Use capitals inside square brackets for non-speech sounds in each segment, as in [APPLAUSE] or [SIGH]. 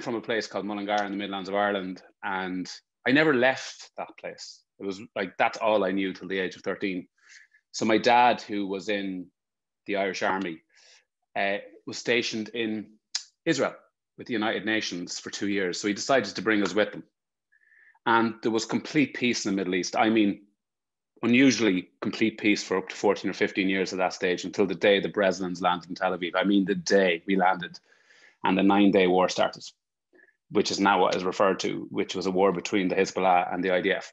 From a place called Mullingar in the Midlands of Ireland, and I never left that place. It was like that's all I knew till the age of 13. So my dad, who was in the Irish Army, uh, was stationed in Israel with the United Nations for two years. So he decided to bring us with him. And there was complete peace in the Middle East. I mean, unusually complete peace for up to 14 or 15 years at that stage until the day the Breslins landed in Tel Aviv. I mean, the day we landed and the nine day war started, which is now what is referred to, which was a war between the Hezbollah and the IDF.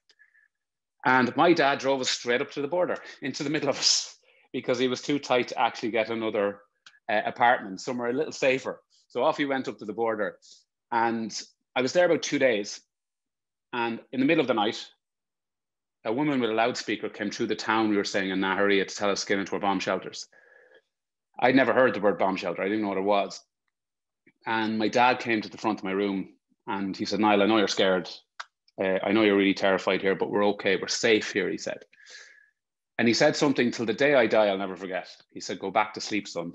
And my dad drove us straight up to the border into the middle of us because he was too tight to actually get another uh, apartment somewhere a little safer. So off he went up to the border. And I was there about two days. And in the middle of the night, a woman with a loudspeaker came through the town we were staying in Nahariya to tell us to get into our bomb shelters. I'd never heard the word bomb shelter. I didn't know what it was. And my dad came to the front of my room and he said, Niall, I know you're scared. Uh, I know you're really terrified here, but we're okay. We're safe here, he said. And he said something till the day I die, I'll never forget. He said, Go back to sleep, son.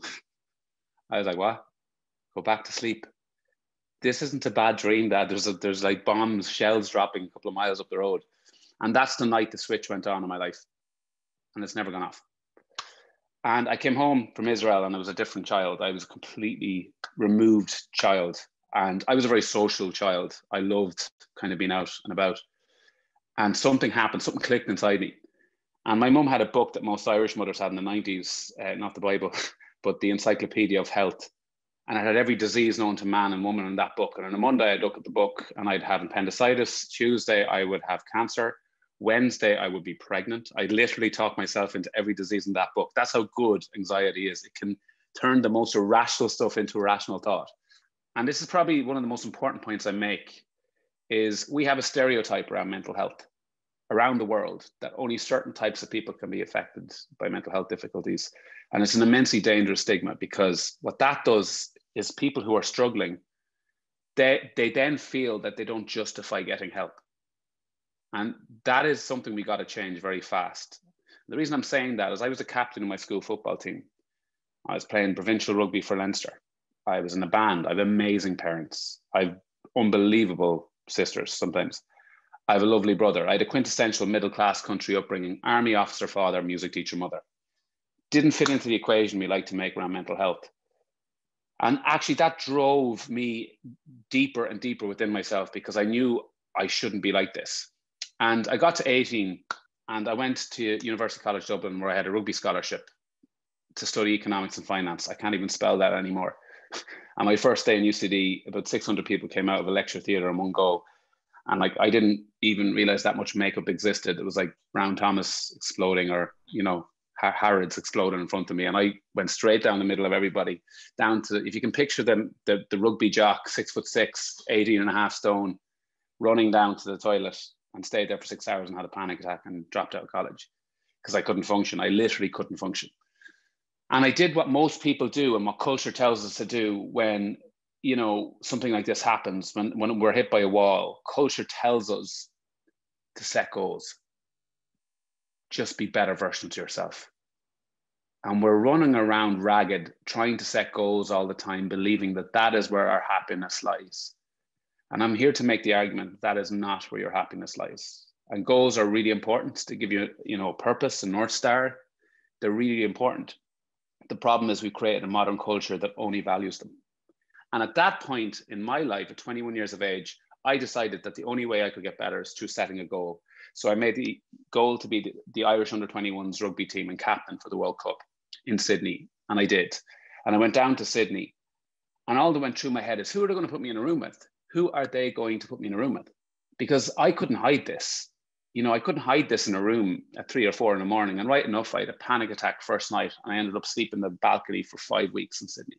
I was like, What? Go back to sleep. This isn't a bad dream, Dad. There's a, there's like bombs, shells dropping a couple of miles up the road. And that's the night the switch went on in my life. And it's never gone off. And I came home from Israel and I was a different child. I was a completely removed child. And I was a very social child. I loved kind of being out and about. And something happened, something clicked inside me. And my mum had a book that most Irish mothers had in the 90s, uh, not the Bible, [LAUGHS] but the Encyclopedia of Health. And it had every disease known to man and woman in that book. And on a Monday, I'd look at the book and I'd have appendicitis. Tuesday, I would have cancer. Wednesday, I would be pregnant. I literally talk myself into every disease in that book. That's how good anxiety is. It can turn the most irrational stuff into rational thought. And this is probably one of the most important points I make is we have a stereotype around mental health around the world that only certain types of people can be affected by mental health difficulties. And it's an immensely dangerous stigma because what that does is people who are struggling, they, they then feel that they don't justify getting help. And that is something we got to change very fast. The reason I'm saying that is I was a captain in my school football team. I was playing provincial rugby for Leinster. I was in a band. I have amazing parents. I have unbelievable sisters sometimes. I have a lovely brother. I had a quintessential middle class country upbringing, army officer father, music teacher mother. Didn't fit into the equation we like to make around mental health. And actually, that drove me deeper and deeper within myself because I knew I shouldn't be like this. And I got to 18 and I went to University College Dublin where I had a rugby scholarship to study economics and finance. I can't even spell that anymore. [LAUGHS] and my first day in UCD, about 600 people came out of a lecture theatre in one go. And like I didn't even realize that much makeup existed. It was like Brown Thomas exploding or, you know, Harrods exploding in front of me. And I went straight down the middle of everybody, down to, if you can picture them, the, the rugby jock, six foot six, 18 and a half stone, running down to the toilet and stayed there for six hours and had a panic attack and dropped out of college because I couldn't function. I literally couldn't function. And I did what most people do and what culture tells us to do when, you know, something like this happens, when, when we're hit by a wall, culture tells us to set goals. Just be better versions of yourself. And we're running around ragged, trying to set goals all the time, believing that that is where our happiness lies. And I'm here to make the argument that, is not where your happiness lies. And goals are really important to give you, you know, purpose and north star. They're really important. The problem is we've created a modern culture that only values them. And at that point in my life, at 21 years of age, I decided that the only way I could get better is through setting a goal. So I made the goal to be the, the Irish under 21s rugby team and captain for the World Cup in Sydney. And I did. And I went down to Sydney. And all that went through my head is who are they going to put me in a room with? who are they going to put me in a room with? Because I couldn't hide this. You know, I couldn't hide this in a room at three or four in the morning. And right enough, I had a panic attack first night and I ended up sleeping in the balcony for five weeks in Sydney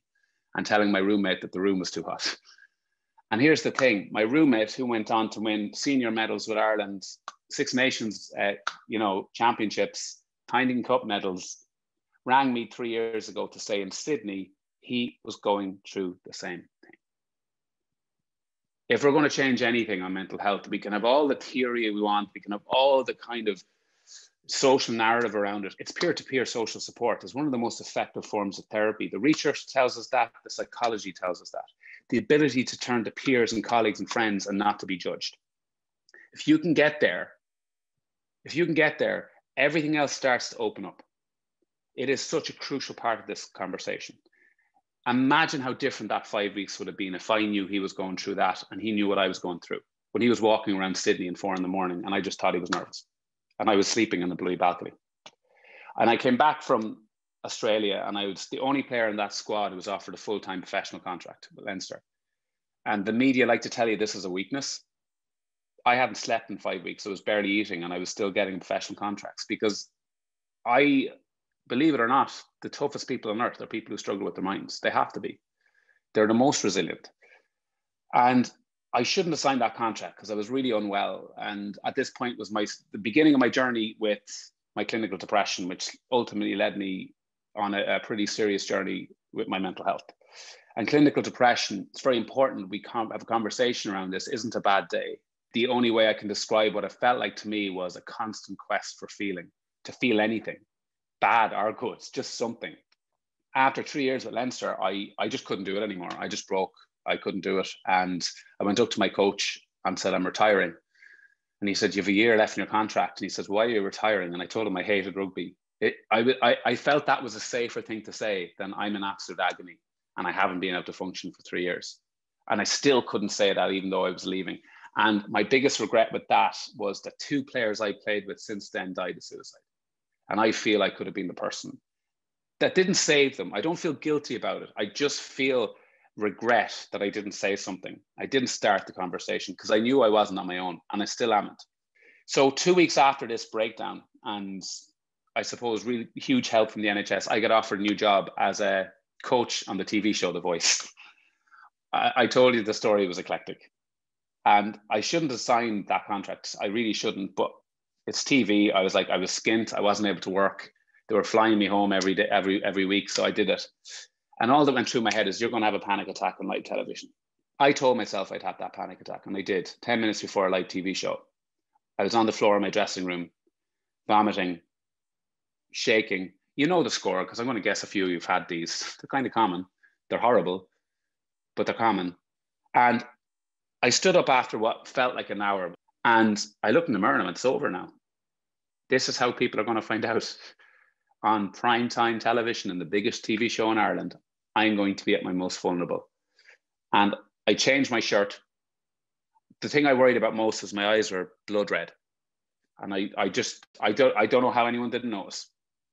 and telling my roommate that the room was too hot. [LAUGHS] And here's the thing my roommate, who went on to win senior medals with Ireland, Six Nations, uh, you know, championships, Heineken Cup medals, rang me three years ago to say in Sydney he was going through the same if we're going to change anything on mental health, we can have all the theory we want, we can have all the kind of social narrative around it. It's peer to peer social support is one of the most effective forms of therapy. The research tells us that, the psychology tells us that. the ability to turn to peers and colleagues and friends and not to be judged. If you can get there, if you can get there, everything else starts to open up. It is such a crucial part of this conversation. Imagine how different that five weeks would have been if I knew he was going through that and he knew what I was going through. When he was walking around Sydney at four in the morning and I just thought he was nervous and I was sleeping in the Bluey balcony. And I came back from Australia and I was the only player in that squad who was offered a full time professional contract with Leinster. And the media like to tell you this is a weakness. I hadn't slept in five weeks. I was barely eating and I was still getting professional contracts because I, believe it or not, the toughest people on earth are people who struggle with their minds. They have to be. They're the most resilient. And I shouldn't have signed that contract because I was really unwell. And at this point was my the beginning of my journey with my clinical depression, which ultimately led me on a, a pretty serious journey with my mental health. And clinical depression, it's very important we can't have a conversation around this, isn't a bad day the only way I can describe what it felt like to me was a constant quest for feeling, to feel anything, bad or good, just something. After three years with Leinster, I, I just couldn't do it anymore. I just broke. I couldn't do it. And I went up to my coach and said, I'm retiring. And he said, You have a year left in your contract. And he says, Why are you retiring? And I told him I hated rugby. It, I, I, I felt that was a safer thing to say than I'm in absolute agony and I haven't been able to function for three years. And I still couldn't say that even though I was leaving. And my biggest regret with that was that two players I played with since then died of suicide. And I feel I could have been the person that didn't save them. I don't feel guilty about it. I just feel regret that I didn't say something. I didn't start the conversation because I knew I wasn't on my own and I still am not So, two weeks after this breakdown, and I suppose really huge help from the NHS, I got offered a new job as a coach on the TV show The Voice. [LAUGHS] I, I told you the story was eclectic. And I shouldn't have signed that contract. I really shouldn't, but it's TV. I was like, I was skint. I wasn't able to work. They were flying me home every day, every every week. So I did it. And all that went through my head is you're going to have a panic attack on live television. I told myself I'd have that panic attack, and I did 10 minutes before a live TV show. I was on the floor in my dressing room, vomiting, shaking. You know the score because I'm going to guess a few of you've had these. [LAUGHS] They're kind of common. They're horrible, but they're common. And I stood up after what felt like an hour and I looked in the mirror and went, it's over now. This is how people are going to find out on prime time television and the biggest TV show in Ireland. I'm going to be at my most vulnerable. And I changed my shirt. The thing I worried about most was my eyes were blood red. And I, I just, I don't, I don't know how anyone didn't notice,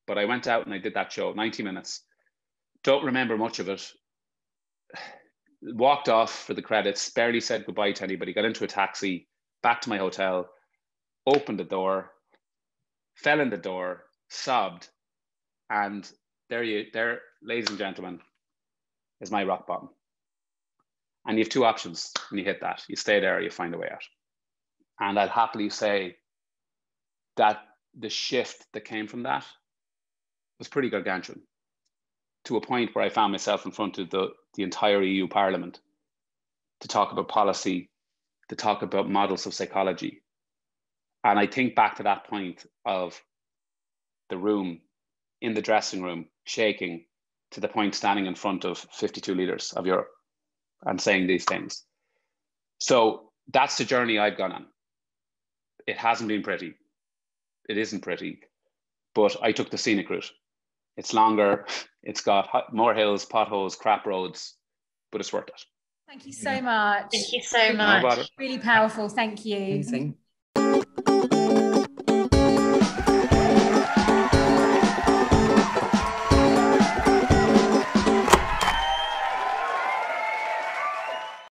but I went out and I did that show, 90 minutes. Don't remember much of it walked off for the credits, barely said goodbye to anybody, got into a taxi, back to my hotel, opened the door, fell in the door, sobbed, and there you there, ladies and gentlemen, is my rock bottom. And you have two options when you hit that. You stay there or you find a way out. And I'd happily say that the shift that came from that was pretty gargantuan to a point where I found myself in front of the, the entire EU Parliament to talk about policy, to talk about models of psychology. And I think back to that point of the room, in the dressing room, shaking to the point standing in front of 52 leaders of Europe and saying these things. So that's the journey I've gone on. It hasn't been pretty. It isn't pretty, but I took the scenic route. It's longer. [LAUGHS] It's got more hills, potholes, crap roads, but it's worth it. Thank you so much. Thank you so much. Really powerful. Thank you. Amazing.